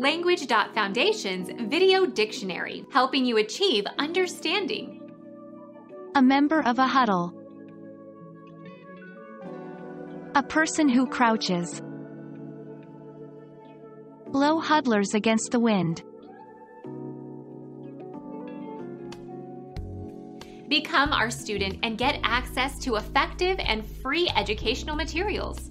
Language.Foundation's Video Dictionary, helping you achieve understanding. A member of a huddle. A person who crouches. Blow huddlers against the wind. Become our student and get access to effective and free educational materials.